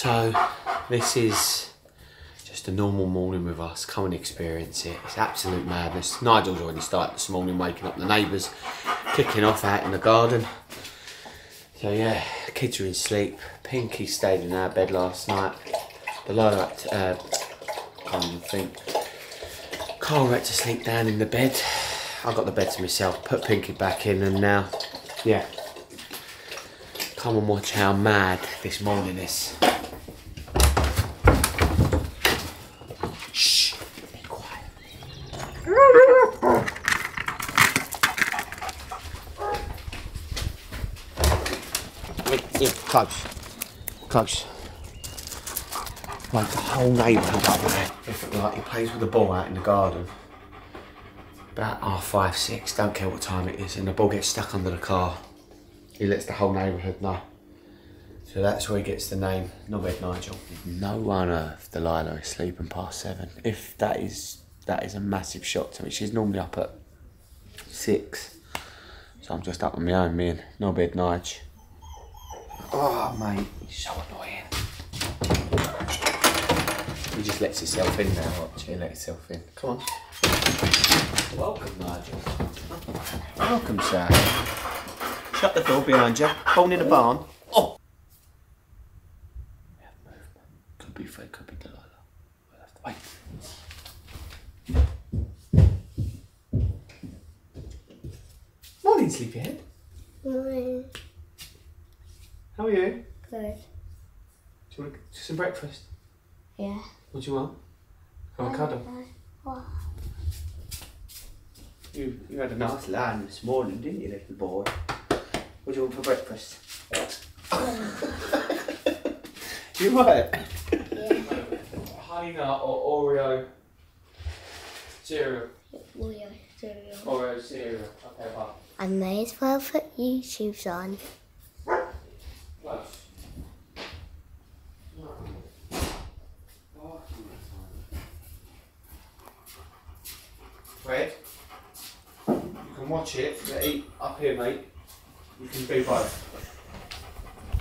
So, this is just a normal morning with us. Come and experience it. It's absolute madness. Nigel's already started this morning, waking up the neighbours, kicking off out in the garden. So yeah, kids are in sleep. Pinky stayed in our bed last night. The lilac, uh, can't even think. Cara went to sleep down in the bed. I got the bed to myself, put Pinky back in, and now, yeah. Come and watch how mad this morning is. Shh, be quiet. Wait, close. Close. Like the whole neighbourhood up there. Like he plays with the ball out in the garden. About half five, six, don't care what time it is, and the ball gets stuck under the car. He lets the whole neighbourhood know. So that's where he gets the name, Knobhead Nigel. No on earth Delilah is sleeping past seven. If that is that is a massive shock to me. She's normally up at six. So I'm just up on my own, me and Knobhead Nige. Oh mate, he's so annoying. He just lets himself in now, watch he let himself in. Come on. Welcome, Nigel. Welcome, sir. Shut the door behind you. Born in a barn. Oh! We have movement. Could be Fred, could be Delilah. We'll have to wait. Morning, sleepyhead. Morning. How are you? Good. Do you want some breakfast? Yeah. What do you want? Have a cuddle. What? You, you had a nice line this morning, didn't you, little boy? What do you want for breakfast? you what? right? Honey nut or Oreo cereal? Oreo cereal. Oreo cereal. Okay, bye. I may as well put YouTube's on. Fred, you can watch it. Yeah, eat up here, mate. You can do both.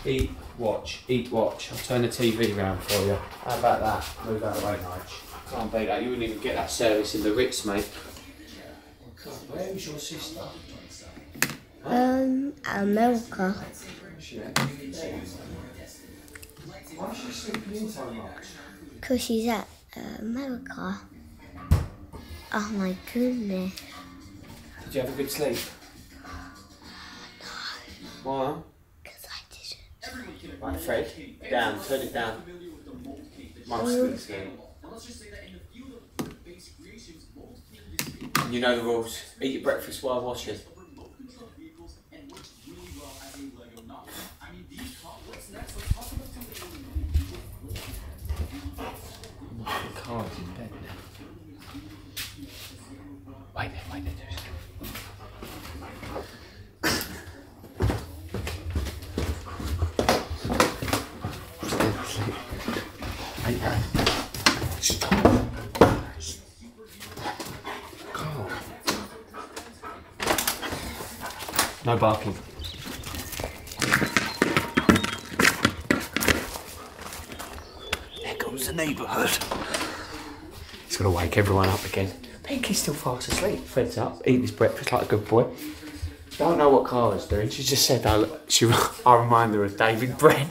Eat, watch, eat, watch. I'll turn the TV round for you. How about that? Move out of the way, Nige. Can't beat that. You wouldn't even get that service in the Ritz, mate. Where is your sister? Um, America. Why is she sleeping in so much? Because she's at uh, America. Oh my goodness. Did you have a good sleep? No. Why? Because I didn't. Right, Fred, down, turn it down. Mum's sleep. You know the rules. Eat your breakfast while washing. The car's in bed now. Wait there, wait there, do Hey, hey. Stop. Carl. No barking. There goes the neighbourhood. He's gonna wake everyone up again. Pinky's still fast asleep. Fred's up, eating his breakfast like a good boy. Don't know what Cara's doing. She just said, I, she, I remind her of David Brent.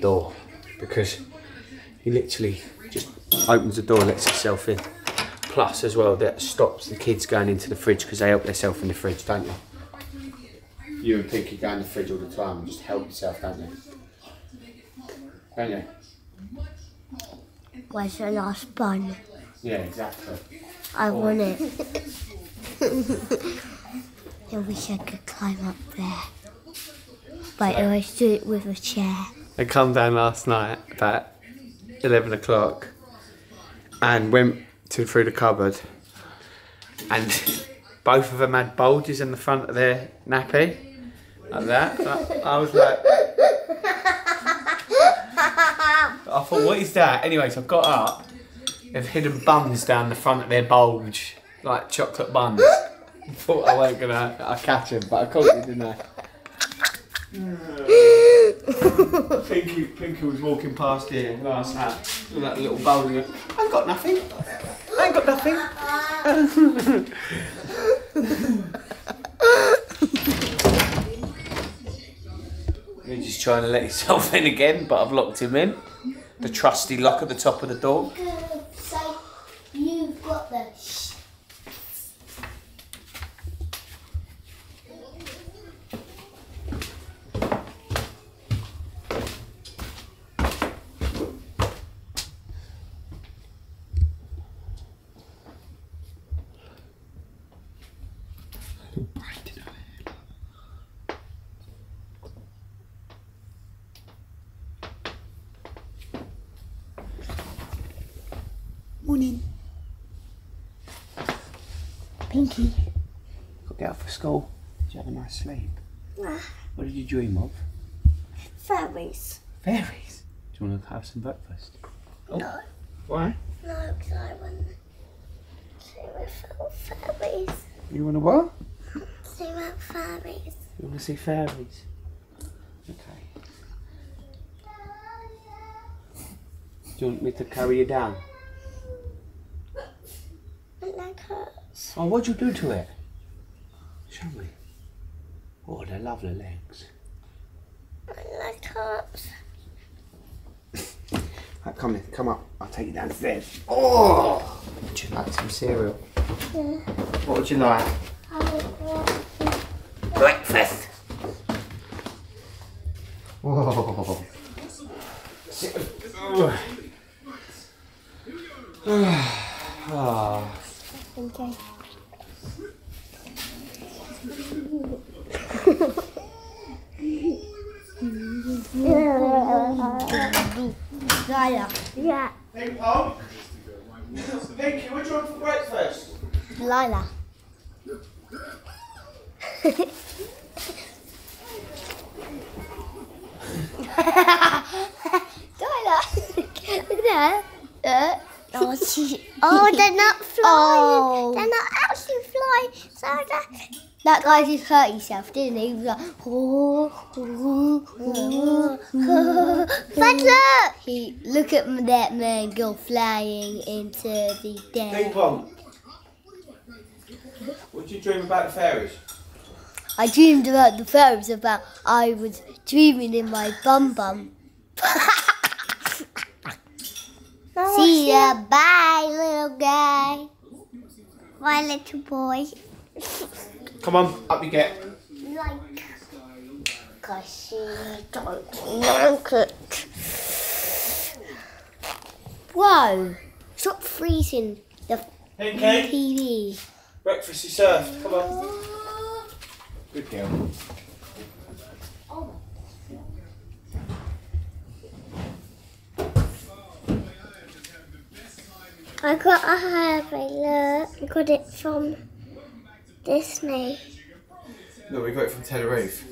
Door because he literally just opens the door, and lets himself in. Plus, as well, that stops the kids going into the fridge because they help themselves in the fridge, don't you? You and Pinky go in the fridge all the time and just help yourself, don't you? Don't you? Where's the last bun? Yeah, exactly. I want it. I wish I could climb up there. But I always do it with a chair. I come down last night about eleven o'clock and went to through the cupboard and Both of them had bulges in the front of their nappy. Like that. I, I was like. I thought, what is that? Anyways, I got up. They've hidden buns down the front of their bulge, like chocolate buns. thought I weren't gonna I catch them, but I caught you, didn't I? Pinky, Pinky was walking past here last night with that little bowl. and I ain't got nothing. I ain't got nothing. He's just trying to let himself in again, but I've locked him in. The trusty lock at the top of the door. Say you've got the. Morning. Pinky. Got to get up for school. Did you have a nice sleep? Ah, What did you dream of? fairies. Fairies. Do you want to have some breakfast? Oh. No, Why? no, because I want to see about fairies. You want to what? See about fairies. You want to see fairies? Okay. Do you want me to carry you down? And like hers. Oh, what'd you do to it? Show me. Oh, they're lovely legs. And like hers. Right, come in, come up. I'll take you downstairs. Oh! Would you like some cereal? Yeah. What would you like? I want Breakfast! Whoa. Ah. Okay. Lila. Yeah. Hey, Pom. Pinky, what do you want for breakfast? Lila. Lila. Look at that. Uh, oh, she, oh, they're not flying. They're not actually flying. So that, that guy just hurt himself, didn't he? He was like, oh, oh, oh. but look! He, look at that man go flying into the Hey, dead. Pom. What did you dream about the fairies? I dreamed about the fairies about I was dreaming in my bum bum. Oh, See ya, bye, little guy. My little boy. Come on, up you get. Like, cause she don't like it. Whoa! Stop freezing the Pinky, TV. breakfast is served. Come on. Good girl. I got a Harvey, look. I got it from Disney. No, we got it from Tenerife.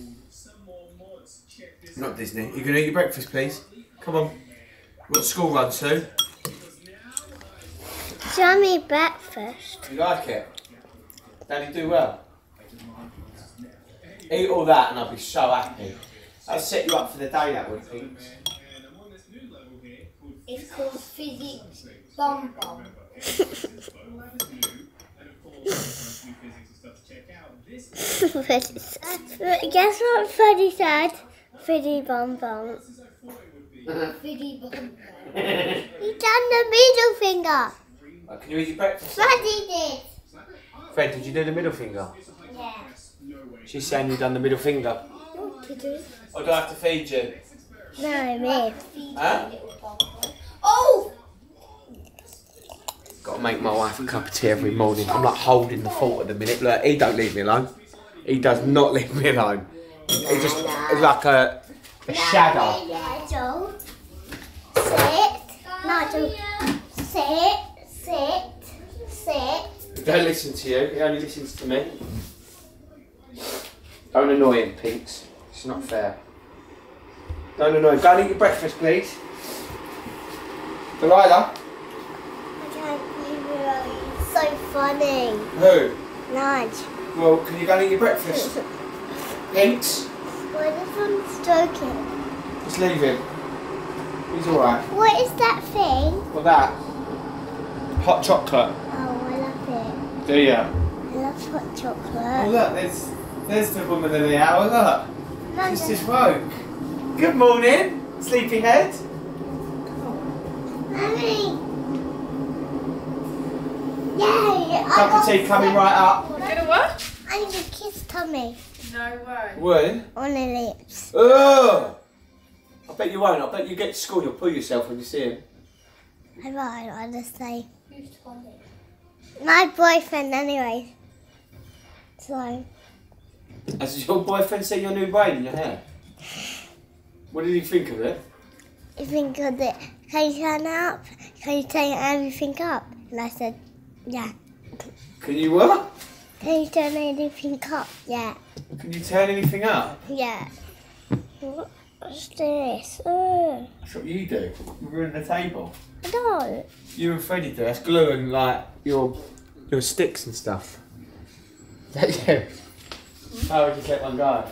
Not Disney. You gonna eat your breakfast, please? Come on. We've got school run soon. Show breakfast. You like it? Daddy do well. Eat all that and I'll be so happy. I'll set you up for the day that would, Pinks. It's called Physics Bum Bum. Guess what Freddy said? Freddy Bum Bum. Freddy Bum Bum. He done the middle finger. Uh, Can you eat your breakfast? Freddy did. Fred, did you do the middle finger? Yeah. She's saying you've done the middle finger. What to do? Or do I have to feed you? No, me. Huh? Oh! Gotta make my wife a cup of tea every morning. I'm like holding the fort at the minute. Look, he don't leave me alone. He does not leave me alone. He just he's like a, a shadow. Nigel. Sit. Nigel. Sit. Sit. Sit. don't listen to you. He only listens to me. Don't annoy him, Pinks. It's not fair. Don't annoy him. Go and eat your breakfast, please. Delilah. I can't believe it. It's so funny. Who? Nudge. Well, can you go and eat your breakfast? Pinks. Why does one stroking? Just leave him. He's alright. What is that thing? What that? Hot chocolate. Oh, I love it. Do you? I love hot Oh chocolate. look, there's there's the woman of the hour. Look, Mum, she's just woke. Good morning, sleepyhead. Mummy. Yay! I Cup of got tea coming right up. Gonna what? I need to kiss Tommy No way. When? on the lips. Oh! I bet you won't. I bet you get to school, you'll pull yourself when you see him. I won't, I'll just say. Who's Tommy? My boyfriend, anyway. So, Has your boyfriend seen your new braid in your hair? What did he think of it? you think of it? Can you turn it up? Can you turn everything up? And I said, yeah. Can you what? Can you turn anything up? Yeah. Can you turn anything up? Yeah. What's this? That's what you do. You ruin the table. I don't. You and Freddie do. That's gluing like your your sticks and stuff. Is that you? How would you let one go?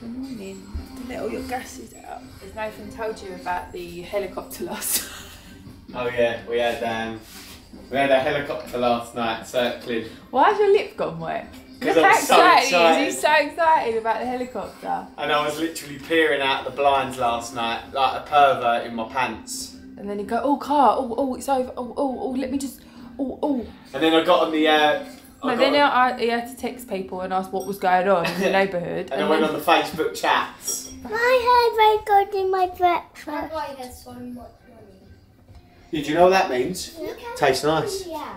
Good morning. To let all your gases out. Has Nathan told you about the helicopter last Oh yeah, we had um, we had a helicopter last night circling. Why's your lip gone wet? 'Cause Look I how was so excited he excited. is. He's so excited about the helicopter. And I was literally peering out the blinds last night, like a pervert in my pants. And then he go, oh car, oh oh it's over, oh oh oh let me just, oh oh. And then I got on the uh, I No, then on- I, he had to text people and ask what was going on in the neighbourhood. and I went on the Facebook chats. My hair very good in my breakfast. Did you know what that means? Tastes nice. Yeah.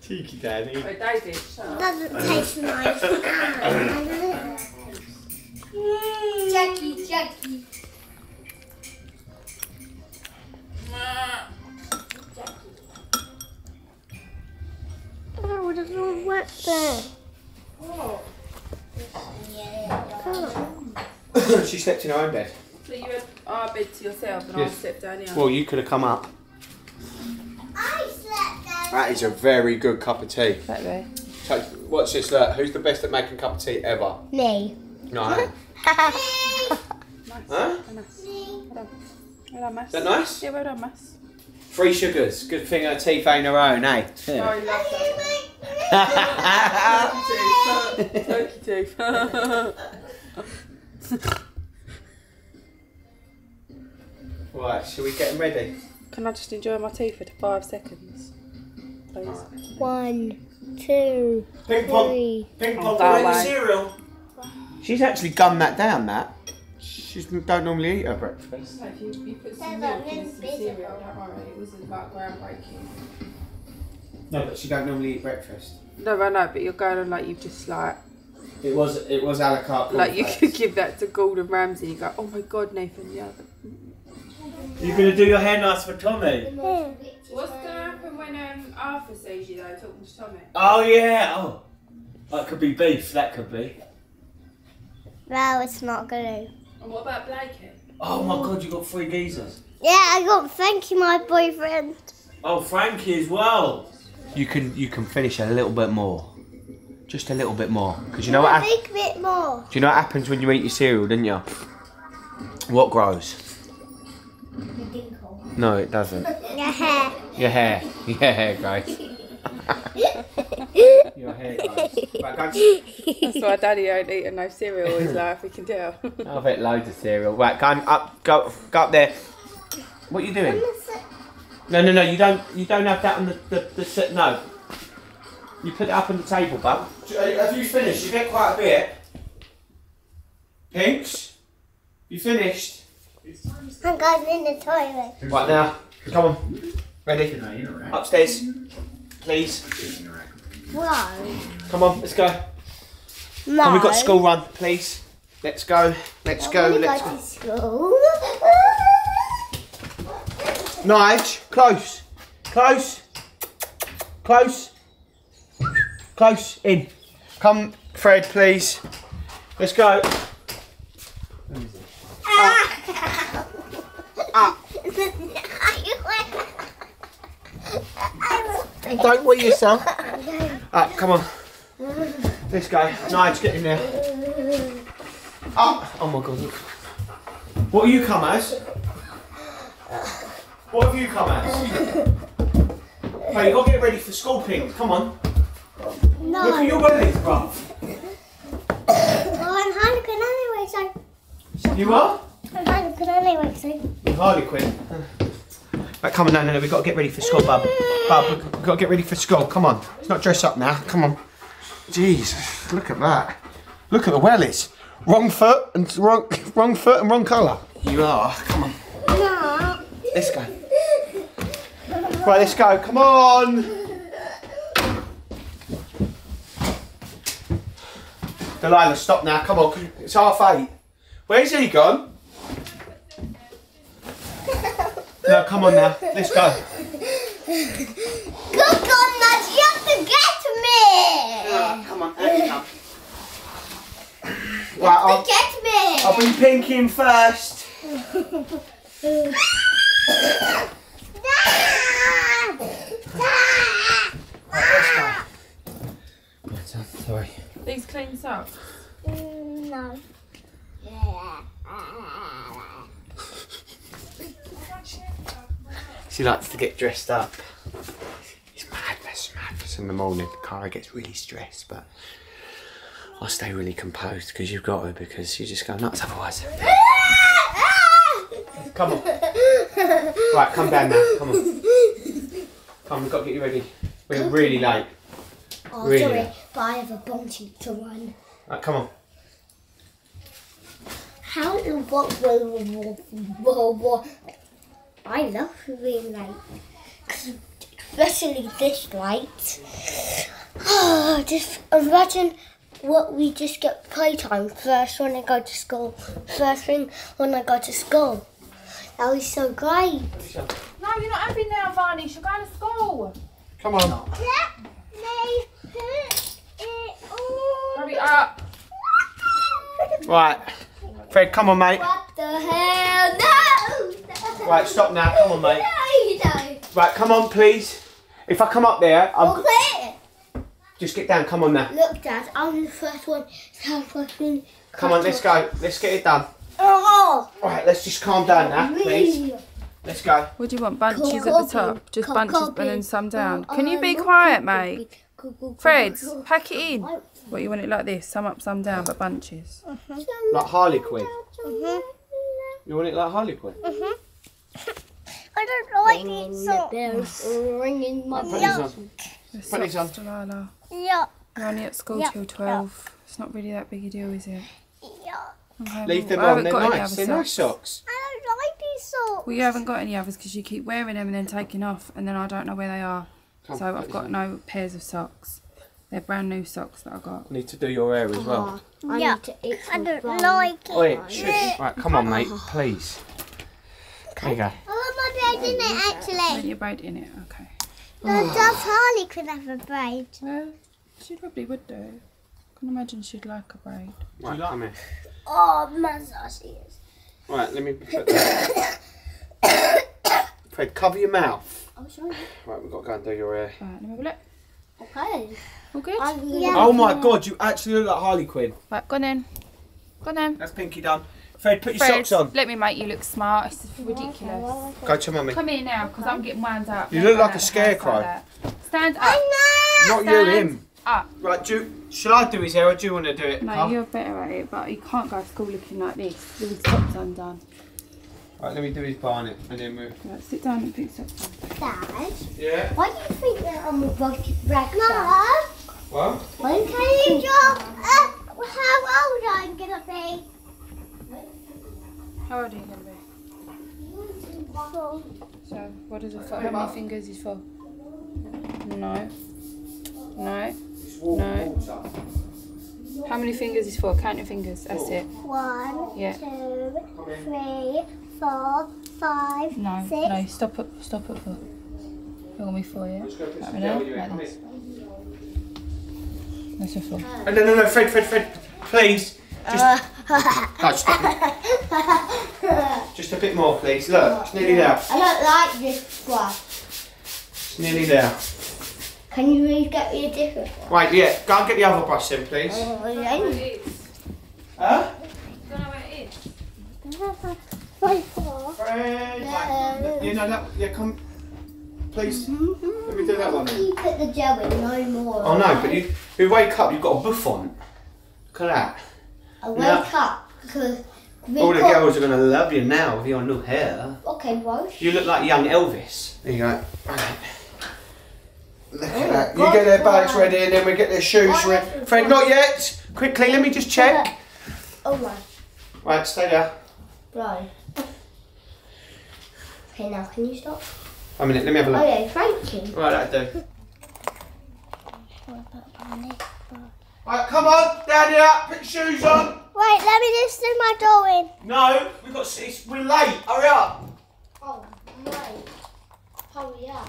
Cheeky daddy. Oh, David. Doesn't taste nice. Jackie, Jackie. oh, it doesn't work there. she slept in her own bed. So you had our bed to yourself and Yes. I slept down here. Well, you could have come up. I slept down. That is a very good cup of tea. Exactly. So, watch this, look. Who's the best at making cup of tea ever? Me. No, I. Nice. Huh? Well nice. Well done. Well done, Mass. Is that nice? Yeah, well done, Mass. Three sugars. Good thing her teeth ain't her own, eh? Oh, you love that. Turkey tooth. Turkey tooth. Right, shall we get them ready? Can I just enjoy my tea for five seconds? Please. One, two, Ping three. Ping oh, pong, go eating away. cereal. She's actually gummed that down, that. She don't normally eat her breakfast. So if you, you put There's some milk in some cereal, don't worry, it wasn't like groundbreaking. No, but she don't normally eat breakfast. No, I know, but you're going on like you've just like, It was it was a la carte. like you could give that to Gordon Ramsay and you go, oh my god, Nathan, yeah. Mm, You're gonna do your hair nice for Tommy. What's going to happen when um, Arthur sees you though, talking to Tommy? Oh yeah. Oh, that could be beef. That could be. No, it's not gonna. And what about Blakey? Oh my god, you got three geezers. Yeah, I got thank you, my boyfriend. Oh, Frankie as well. You can you can finish a little bit more, just a little bit more, because you know what? a hap- big bit more. Do you know what happens when you eat your cereal, didn't you? What grows? No, it doesn't. Your hair. Your hair. Your hair grows. Your hair grows. Right, go and- That's why Daddy ain't eating no cereal all his life, we can tell. I've ate loads of cereal. Right, go and up, go, go up there. What are you doing? No, no, no. You don't. You don't have that on the the, the set. No. You put it up on the table, bub. Uh, have you finished? You get quite a bit. Pinks. You finished? I'm going in the toilet. Right now. Come on. Ready? Upstairs. Please. Whoa. Come on. Let's go. No. Come, we've got school run. Please. Let's go. Let's I go. Let's go go. to school. Nige, close. Close. Close. Close. In. Come, Fred, please. Let's go. Don't wee yourself. Ah, come on. This guy. Nige, get in there. Up. Oh my god. look. What have you come as? What have you come as? Hey, you gotta get ready for school, Pink. Come on. No, Look at your bellies, bruv. well, I'm Heineken anyway, so You are? Anyway, Harley Quinn. Right, come on, no, no, no, we've got to get ready for school, bub. Bub, we've got to get ready for school. Come on. Let's not dress up now. Come on. Jeez, look at that. Look at the wellies. Wrong foot and wrong, wrong foot and wrong colour. You are. Come on. no. Let's go. Right, let's go. Come on. Delilah, stop now. Come on. It's half eight. Where's he gone? No, come on now. Let's go. Cook on that, you have to get me. come on. Let me come. Right, I'll, Get me. I'll bring Pinky in first. Dad. Dad. Right. Sorry. These clean socks. Mm, No. She likes to get dressed up. It's madness, madness in the morning. Cara gets really stressed, but I stay really composed because you've got to, because you just go nuts otherwise. Come on. Right, come down now. Come on. Come, we've got to get you ready. We're really late. Oh, Really? sorry, but I have a bungee to run. Right, come on. How what whoa, whoa, whoa. I love being late. 'Cause Especially this light. Ah, just imagine what we just get playtime first when I go to school. First thing when I go to school. That was so great. No, you're not having now, Varnish. You're going to school. Come on. Let me put it Hurry up. Right. Fred, come on, mate. What the hell? No! Right, stop now. Come on, mate. No, you don't. Right, come on, please. If I come up there, I'm... Okay. just get down. Come on now. Look, Dad, I'm the first one to have fucking. Come on, let's go. Let's get it done. Oh, Right, let's just calm down now, please. Let's go. What do you want? Bunches at the top? Just bunches copy. and then some down. Can you be quiet, copy. mate? Co- co- co- Fred, pack it in. I- What, you want it like this? Some up, some down, but bunches. Like Harley Quinn. Mhm. You want it like Harley Quinn? I don't like these songs. Ringing my Put these on. The Put these socks, Delilah. Yeah, You're only at school Yeah, till 12. It's not really that big a deal, is it? yeah. Leave them on. They're nice. They're nice socks. I don't like these songs. Well, you haven't got any others because you keep wearing them and then taking off, and then I don't know where they are. Come, so I've got on. no pairs of socks. They're brand new socks that I got. Need to do your hair as well. I yeah, I don't like it. Oh, Wait, shush. Right, come on, mate. Please. There you go. I want my braid in it Want actually. your braid in it? Okay. But oh. does Harley could have a braid? Well, she probably would do. I can imagine she'd like a braid. Right, come here. Oh, massage ears. Right, let me put that. Fred, cover your mouth. I'm sorry. Right, we've got to go and do your hair. Right, let me have a look. Okay. All good? Yeah. Oh my god, you actually look like Harley Quinn. Right, go on then. Go on then. That's Pinky done. Fred, put your Fred, socks on. let me make you look smart. It's ridiculous. Go to mummy. Come here now, because I'm getting wound up. You look like a scarecrow. like. Stand up. I Not you, him. up. Right, do you, shall I do his hair or do you want to do it? No, Cara? you're better at it, but you can't go to school looking like this with his socks undone. Right, let me do his barnet and then move. Right, sit down and put your socks on. Dad, Yeah? why do you think that I'm a rag rag No. What? When can you drop? Uh, how old I'm gonna be? How old are you going to be? Four. So, what is it for? How many fingers is for? No. No. No. How many fingers is for? Count your fingers. That's it. One, Yeah. two, three, four, five, No, six. no, stop it, stop it for. You're gonna be four, yeah? Right, ready? Like this. That's your four. Oh, no, no, no, Fred, Fred, Fred, please. Just, no, stop it. Just a bit more, please. Look, it's nearly there. I don't like this one. It's nearly there. Can you please get me a different one? Right, yeah, go and get the other brush then, please. Oh, huh? Don't know where it is. My four. Fred, right. You know that, yeah, come, please. Let me do that one then. You put the gel in, no more. Oh no, but you, you wake up, you've got a buff on. Look at that. I wake Yeah. up because All the girls are going to love you now with your new hair. Okay, Rose. You look like young Elvis. There you go. Right. Look at Oh, that. You get their bags ready and then we get their shoes Oh, ready. Fred, not yet. Quickly, let me just check. Oh my, Right, stay there. right. Okay, now can you stop? A minute, let me have a look. Okay, thank you. Right, that'll do. Right, come on, down here, put your shoes on. Wait, let me just do my drawing. No, we've got, it's, we're late, hurry up. Oh, wait. Hurry up.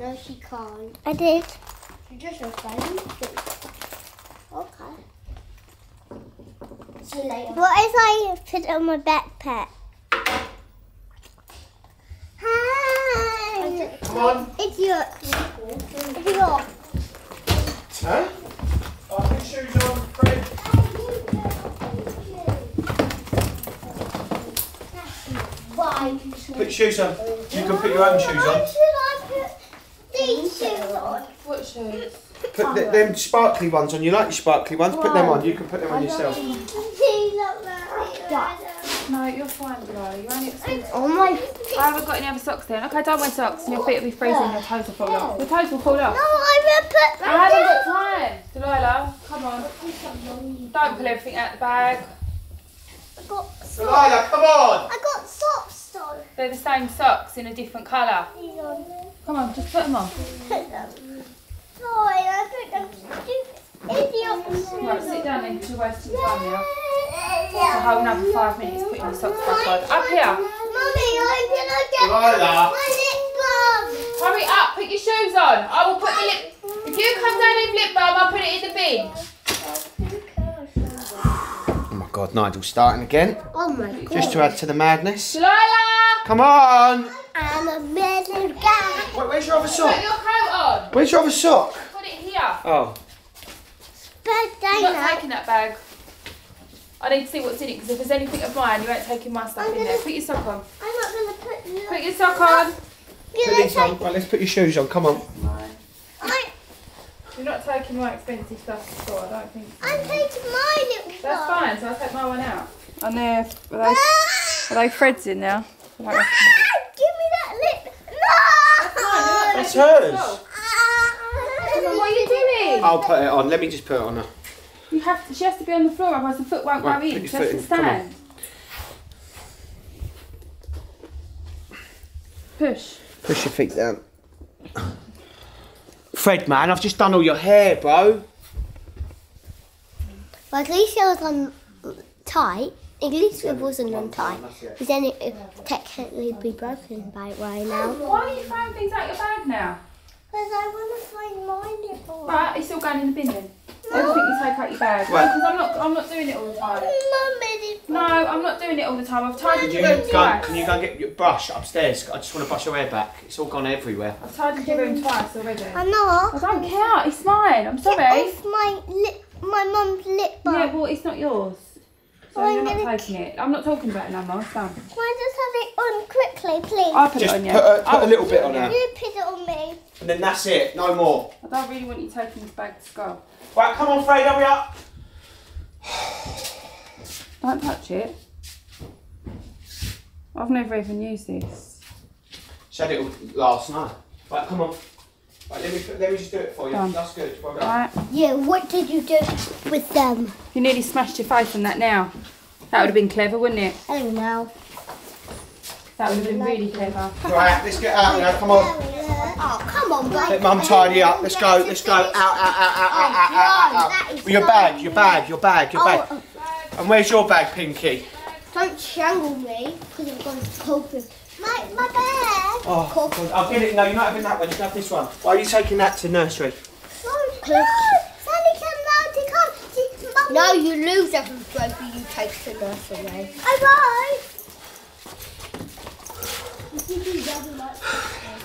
No, she can't. I did. She just a friend. Okay. See you later. What if I put it on my backpack? Hi. Come on. Idiot. Idiot. Huh? Oh, put your shoes on, Fred. Why? Put your shoes on. You can put your own shoes Why on. should I put these shoes on? What shoes? Put the, them sparkly ones on. You like your sparkly ones? Put them on. You can put them on yourself. These look very No, you're fine, Delilah. You're only at. Oh my. I haven't got any other socks then. Okay, don't wear socks and your feet will be freezing and your toes will fall off. Your toes will fall off. No, I will put I haven't got time. Delilah, come on. Don't pull everything out the bag. I got socks. Delilah, come on. I got socks on. They're the same socks in a different colour. On. Come on, just put them on. Put them. Sorry, I put them stupid. Right, sit down then, 'cause you're wasting time now. It's a whole another five minutes putting your socks back on. Up here. Mommy, I'm gonna get my lip balm. Hurry up, put your shoes on. I will put the lip. If you come down with lip balm, I'll put it in the bin. Oh my God, Nigel's starting again. Oh my god. Just to add to the madness. Delilah! Come on. I'm a better guy. Wait, where's your other sock? Put your coat on. Where's your other sock? Put it here. Oh. But I'm not Dana, taking that bag. I need to see what's in it because if there's anything of mine, you ain't taking my stuff in there. Put your sock on. I'm not gonna put the. Put your sock on. Put these on. Right, let's put your shoes on. Come on. I, You're not taking my expensive stuff to school, I don't think. so. I'm taking my lip balm. That's fine, so I'll take my one out. And there, are they, Ah! are they threads in there? Like, Ah, Give me that lip. No. That's hers. Ah. what are you doing? I'll put it on. Let me just put it on her. You have to, she has to be on the floor, otherwise the foot won't Right, go put in. She has to in, come on. stand. Push. Push your feet down. Fred, man, I've just done all your hair, bro. Well, at least it was on tight. At least it wasn't on tight. Because then it would technically be broken by right now. Why are you throwing things out your bag now? Because I want to find mine lip balm. Right, it's still going in the bin then. Everything you take out your bag. Right. Because oh, I'm not, I'm not doing it all the time. No, I'm not doing it all the time. I've tidied Can your you room go, twice. can you go and get your brush upstairs? I just want to brush your hair back. It's all gone everywhere. I've tidied your room twice already. I'm not. I don't care. It's mine. I'm Get sorry. off my lip, my mum's lip balm. Yeah, well, it's not yours. So Oh, I'm you're not gonna- taking it. I'm not talking about it no more. It's done. Can I just have it on quickly, please? I'll put Just it on you. put a- put a little bit on you. her. You put it on me. And then that's it. No more. I don't really want you taking this bag to school. Right, come on, Fred, hurry up. Don't touch it. I've never even used this. Said it all last night. Right, come on. Right, let me let me just do it for you. Done. That's good. Well done. Right? Yeah, what did you do with them? You nearly smashed your face on that now. That would have been clever, wouldn't it? I don't know. That would have been really clever. Right, let's get out now. Come on. Oh, come on, babe. Let mum tidy up. Let's go, let's go. Out, out, out, out, out, oh, out, out, out. Your bag, your bag, your bag, your bag. And where's your bag, Pinky? Don't shangle me, because I'm going to pull my, my bag. Oh, God. I'll get it. No, you're not having that one. You can have this one. Why are you taking that to nursery? No, no. No, you lose everything, trophy you take to nursery. Bye bye.